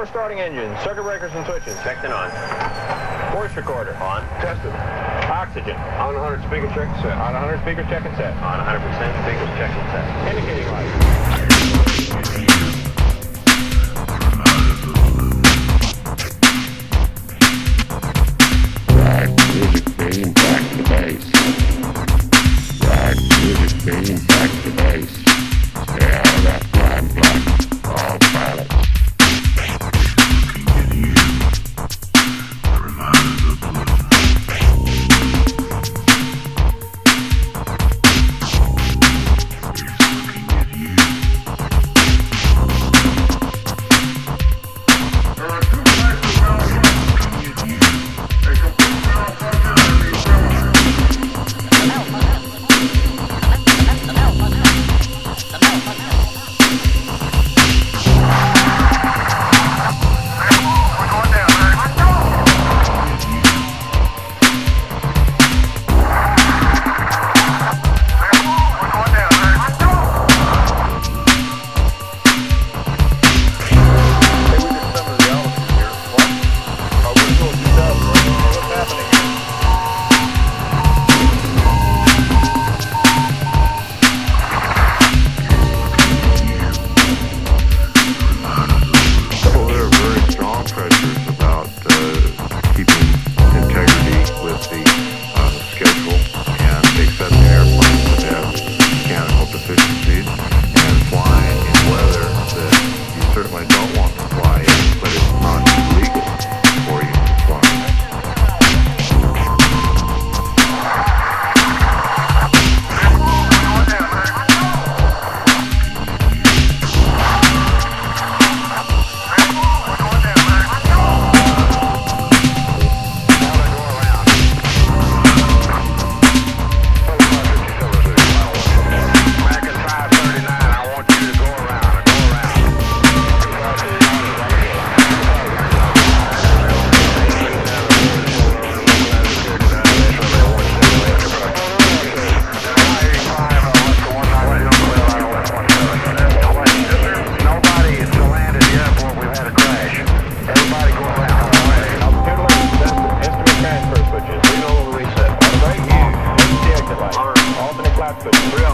Before starting engine, circuit breakers and switches. Checked and on. Voice recorder. On. Tested. Oxygen. On 100 speaker check and set. On 100 speaker check and set. On 100% speakers checked and set. Indicating light. hurt my dog. happen.